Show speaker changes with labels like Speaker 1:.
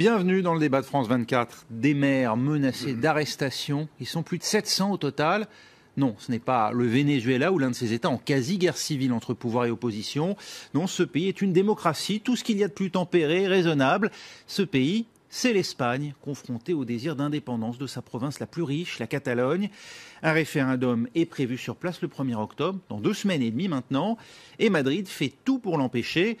Speaker 1: Bienvenue dans le débat de France 24. Des maires menacés mmh. d'arrestation. Ils sont plus de 700 au total. Non, ce n'est pas le Venezuela ou l'un de ces États en quasi-guerre civile entre pouvoir et opposition. Non, ce pays est une démocratie, tout ce qu'il y a de plus tempéré, raisonnable. Ce pays, c'est l'Espagne, confrontée au désir d'indépendance de sa province la plus riche, la Catalogne. Un référendum est prévu sur place le 1er octobre, dans deux semaines et demie maintenant, et Madrid fait tout pour l'empêcher.